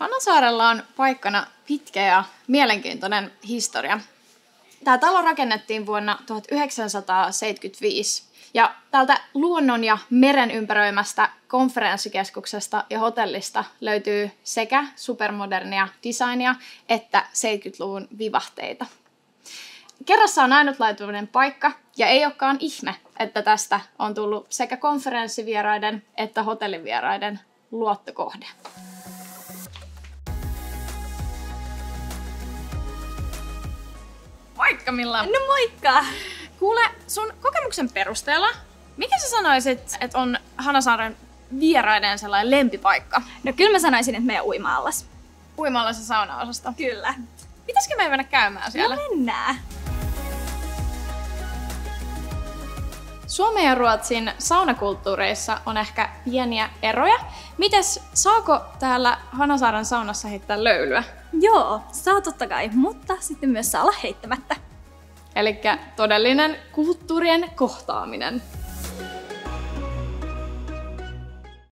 Hanasaarella on paikkana pitkä ja mielenkiintoinen historia. Tämä talo rakennettiin vuonna 1975 ja täältä luonnon ja meren ympäröimästä konferenssikeskuksesta ja hotellista löytyy sekä supermodernia designia että 70-luvun vivahteita. Kerrassa on ainutlaatuinen paikka ja ei olekaan ihme, että tästä on tullut sekä konferenssivieraiden että hotellivieraiden luottokohde. Moikka Milla! No moikka! Kuule, sun kokemuksen perusteella, mikä sä sanoisit, että on Hanasaaren vieraiden sellainen lempipaikka? No kyllä mä sanoisin, että meidän uima-allas. Uimalla se saunaosasto. Kyllä. Pitäisikö me mennä käymään siellä? No mennään. Suomen ja Ruotsin saunakulttuureissa on ehkä pieniä eroja. Mites, saako täällä Hanasaaren saunassa heittää löylyä? Joo, saa totta kai, mutta sitten myös saa olla heittämättä. Eli todellinen kulttuurien kohtaaminen.